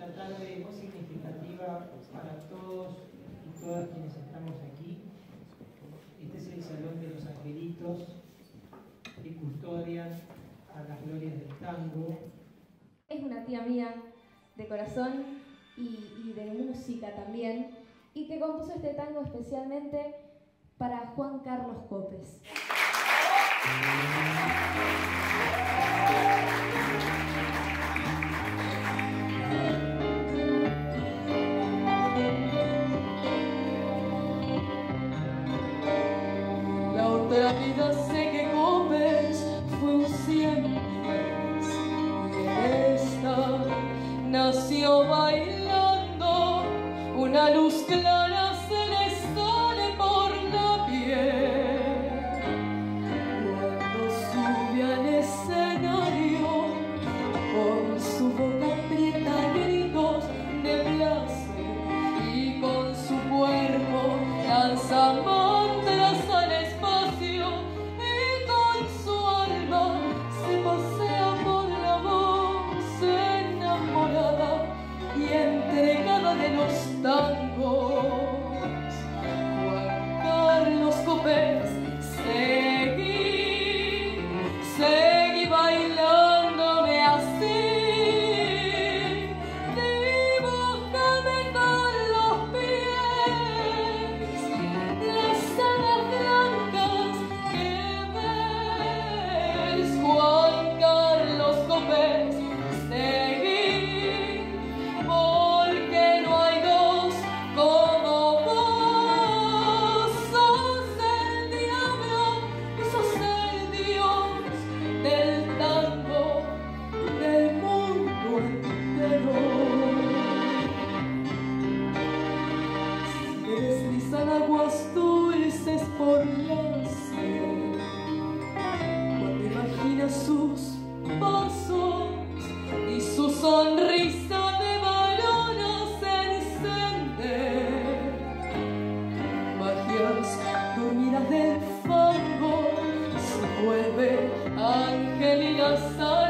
tratar de muy significativa para todos y todas quienes estamos aquí. Este es el Salón de los Angelitos que custodian a las glorias del tango. Es una tía mía de corazón y de música también y que compuso este tango especialmente para Juan Carlos Copes. la vida sé que Gómez fue un cien y esta nació bailando una luz clara. Angelina Sara.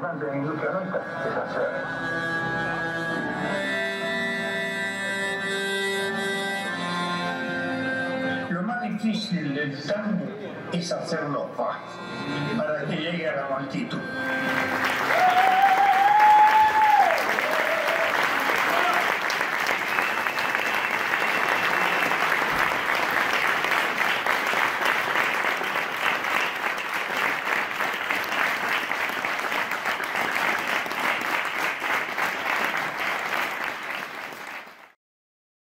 importante de difícil del tango es hacerlo fácil para que llegue a la multitud.